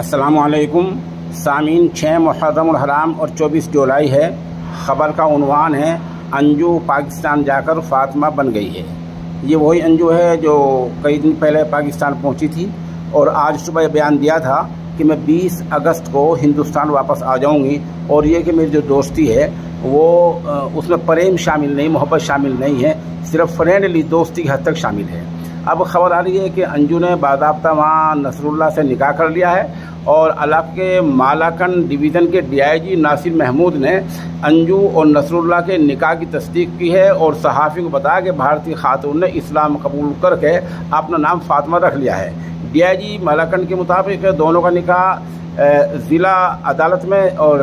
असलकुम सामीन छः मुहर्रम हराम और 24 जुलाई है। ख़बर का उनवान है, अंजू पाकिस्तान जाकर फातिमा बन गई है। ये वही अंजू है जो कई दिन पहले पाकिस्तान पहुँची थी और आज सुबह बयान दिया था कि मैं 20 अगस्त को हिंदुस्तान वापस आ जाऊँगी और ये कि मेरी जो दोस्ती है, वो उसमें प्रेम शामिल नहीं, मोहब्बत शामिल नहीं है, सिर्फ़ फ्रेंडली दोस्ती की हद तक शामिल है। अब खबर आ रही है कि अंजू ने बाबा वहाँ नसरुल्ला से निकाह कर लिया है और इलाके के मालाकन डिवीज़न के डीआईजी नासिर महमूद ने अंजू और नसरुल्ला के निकाह की तस्दीक की है और सहाफ़ी को बताया कि भारतीय खातून ने इस्लाम कबूल करके अपना नाम फातमा रख लिया है। डीआईजी मालाकन के मुताबिक दोनों का निकाह ज़िला अदालत में और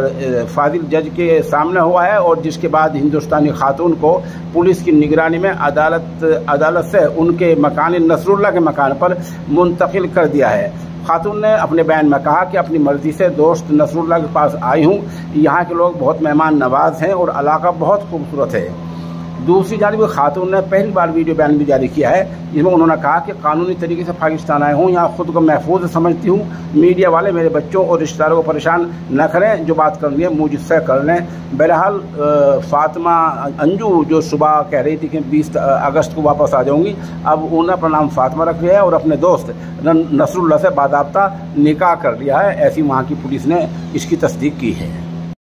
फाजिल जज के सामने हुआ है और जिसके बाद हिंदुस्तानी खातून को पुलिस की निगरानी में अदालत अदालत से उनके मकान नसरुल्ला के मकान पर मुंतकिल कर दिया है। खातून ने अपने बयान में कहा कि अपनी मर्ज़ी से दोस्त नसरुल्ला के पास आई हूँ यहाँ के लोग बहुत मेहमान नवाज़ हैं और इलाका बहुत खूबसूरत है। दूसरी जानब खातून ने पहली बार वीडियो बयान भी जारी किया है, जिसमें उन्होंने कहा कि कानूनी तरीके से पाकिस्तान आए हूँ, यहाँ खुद को महफूज समझती हूँ। मीडिया वाले मेरे बच्चों और रिश्तेदारों को परेशान न करें, जो बात करनी है मुझसे कर लें। बहरहाल फातिमा अंजू जो सुबह कह रही थी कि बीस अगस्त को वापस आ जाऊँगी, अब उन्होंने अपना नाम फातिमा रख लिया है और अपने दोस्त नसरुल्ला से बाबा निकाह कर लिया है, ऐसी वहाँ की पुलिस ने इसकी तस्दीक की है।